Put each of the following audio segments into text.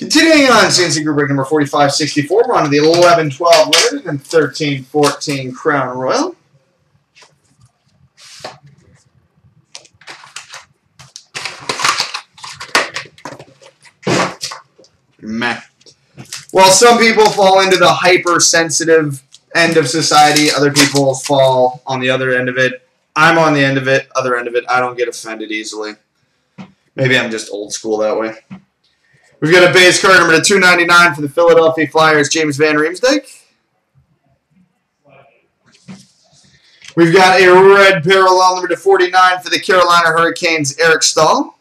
Continuing on, CNC Group break number 4564. We're on to the 11 12 limited and 13 14 Crown Royale. Meh. Well, some people fall into the hypersensitive end of society. Other people fall on the other end of it. I'm on the end of it, other end of it. I don't get offended easily. Maybe I'm just old school that way. We've got a base card number to 299 for the Philadelphia Flyers, James Van Riemsdyk. We've got a red parallel number to 49 for the Carolina Hurricanes, Eric Staal.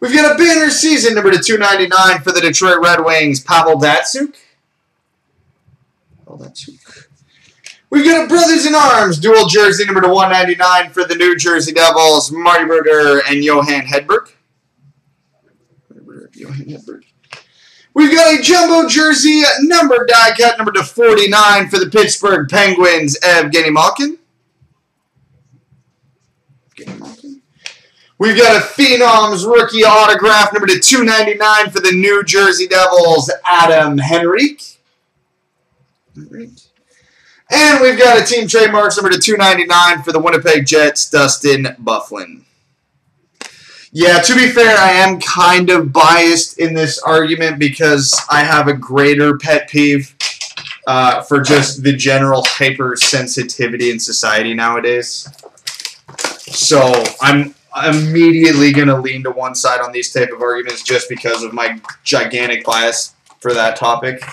We've got a banner season number to 299 for the Detroit Red Wings, Pavel Datsyuk. We've got a Brothers in Arms dual jersey number to 199 for the New Jersey Devils, Marty Brodeur and Johan Hedberg. Johan. We've got a jumbo jersey number die cut number to 49 for the Pittsburgh Penguins, Evgeny Malkin. Evgeny Malkin. We've got a Phenoms rookie autograph number to 299 for the New Jersey Devils, Adam Henrique. And we've got a team trademarks number to 299 for the Winnipeg Jets, Dustin Byfuglien. Yeah, to be fair, I am kind of biased in this argument because I have a greater pet peeve uh, for just the general hypersensitivity in society nowadays. So I'm immediately going to lean to one side on these type of arguments just because of my gigantic bias for that topic.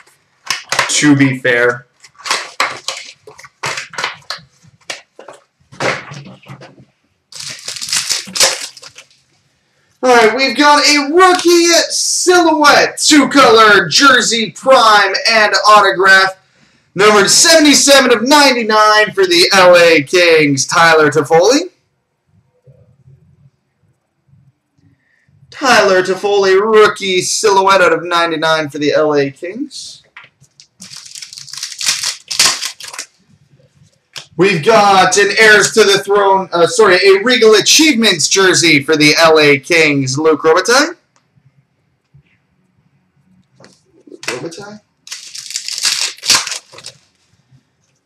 To be fair. Alright, we've got a rookie silhouette, two-color jersey prime and autograph. Number 77 of 99 for the LA Kings, Tyler Toffoli. Tyler Toffoli, rookie silhouette out of 99 for the LA Kings. We've got an heirs to the throne, uh, sorry, a Regal Achievements jersey for the LA Kings, Luc Robitaille. Robitaille.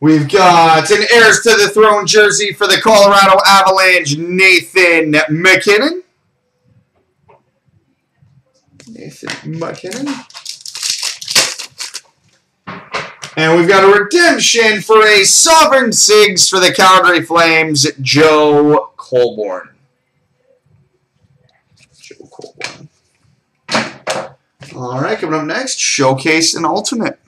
We've got an heirs to the throne jersey for the Colorado Avalanche, Nathan MacKinnon. Nathan MacKinnon. And we've got a redemption for a Sovereign Sigs for the Calgary Flames, Joe Colborne. Joe Colborne. All right, coming up next, Showcase an Ultimate.